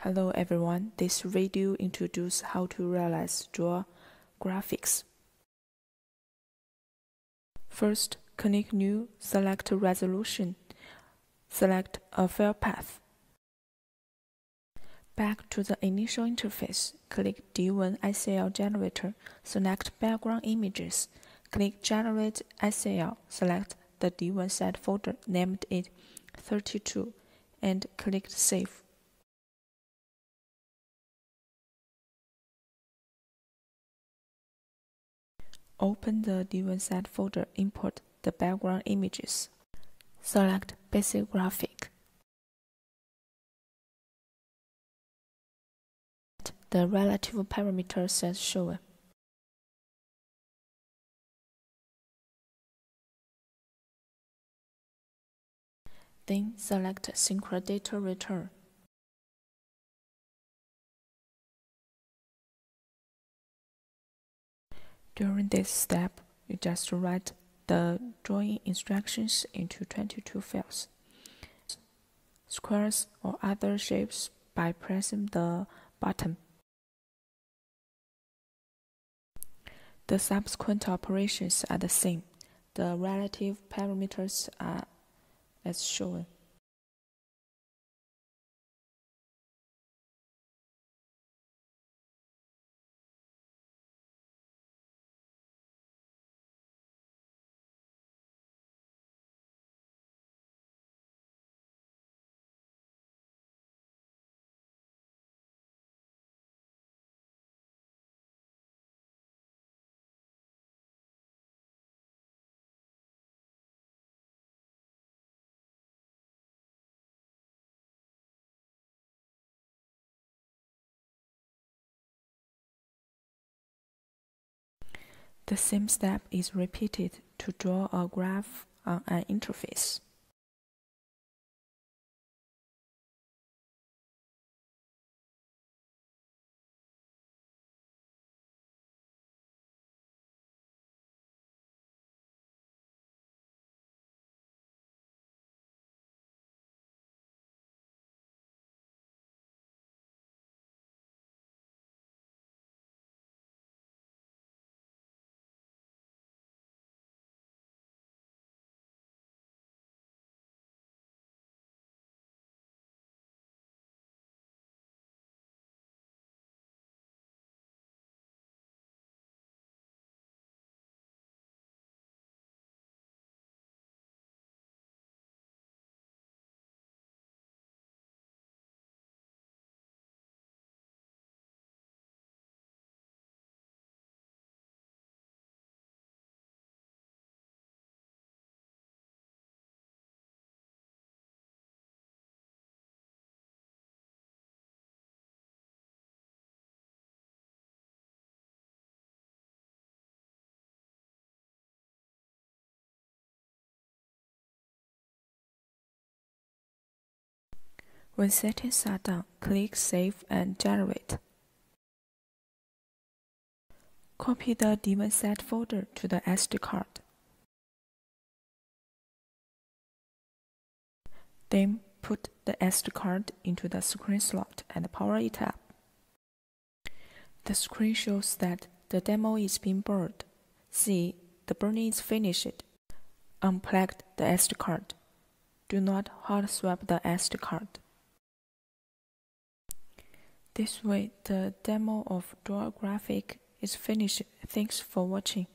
Hello everyone, this video introduces how to realize draw graphics. First, click New, select Resolution, select a file path. Back to the initial interface, click DWIN ICL Generator, select Background Images, click Generate ICL, select the D1 set folder, named it 32, and click Save. Open the DWIN_SET folder, import the background images. Select Basic Graphic. The relative parameters as shown. Then select Synchro Data Return. During this step, you just write the drawing instructions into 22 files, squares or other shapes by pressing the button. The subsequent operations are the same. The relative parameters are as shown. The same step is repeated to draw a graph on an interface. When settings are done, click Save and Generate. Copy the DWIN_SET folder to the SD card. Then put the SD card into the screen slot and power it up. The screen shows that the demo is being burned. See, the burning is finished. Unplug the SD card. Do not hot swap the SD card. This way, the demo of Draw Graphic is finished. Thanks for watching.